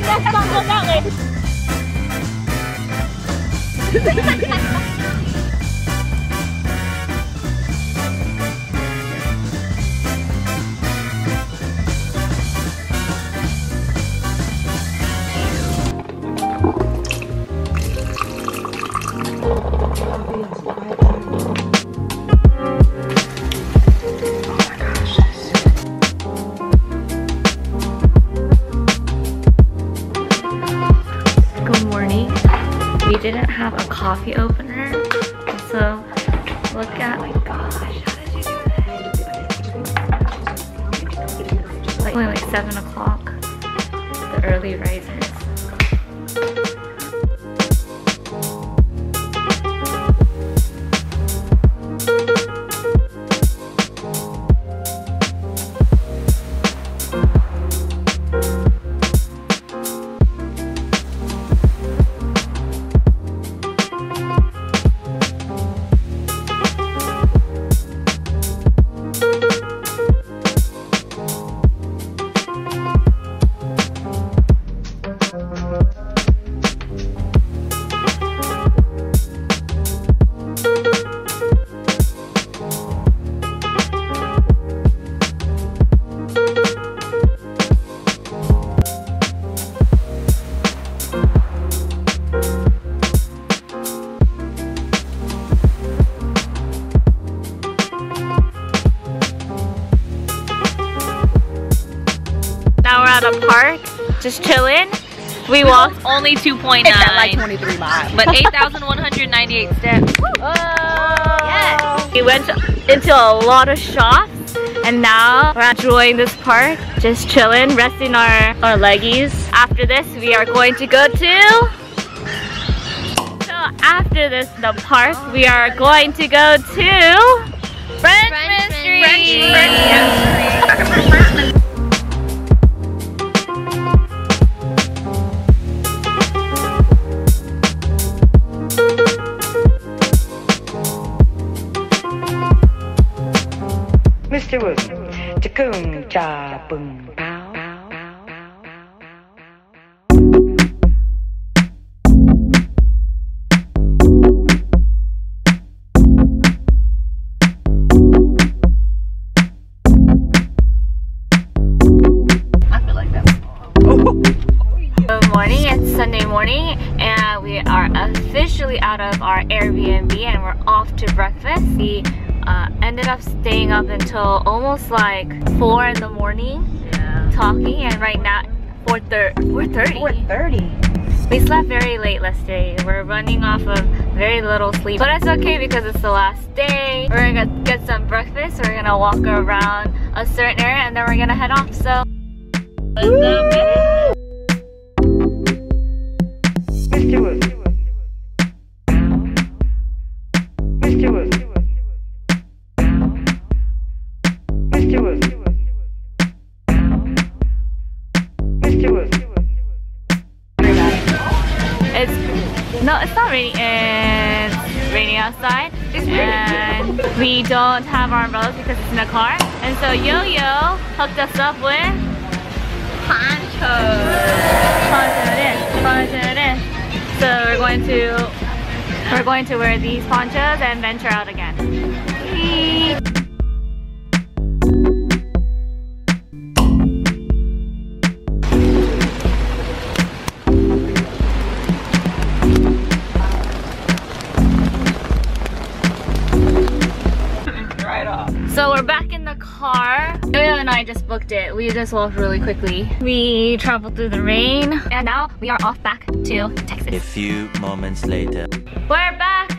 Let's not go that way. Have a coffee opener, so look at my gosh. How did you do that? Like only like seven o'clock. The early risers. Now we're at a park, just chilling. We walked only 2.9, like 23 miles. but 8,198 steps. Oh, Yes. We went into a lot of shops and now we're enjoying this park, just chilling, resting our, our leggies. After this, we are going to go to... So after this, the park, we are going to go to... Frenchmen Street! Mr. Wu, Chakung Cha Boom Pow. Good morning, it's Sunday morning and we are officially out of our Airbnb and we're off to breakfast. We uh, ended up staying up until almost like 4 in the morning talking and right now 4.30. 4.30. 430. We slept very late yesterday. We're running off of very little sleep. But it's okay because it's the last day. We're gonna get some breakfast. We're gonna walk around a certain area and then we're gonna head off. So no, it's not raining. It's raining outside, and we don't have our umbrellas because it's in the car. And so Yo-Yo hooked us up with ponchos. Poncho it in, poncho it in. So we're going to we're going to wear these ponchos and venture out again. Whee! So we're back in the car. Yo-Yo and I just booked it. We just walked really quickly. We traveled through the rain. And now we are off back to Texas. A few moments later. We're back